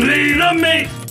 Lead me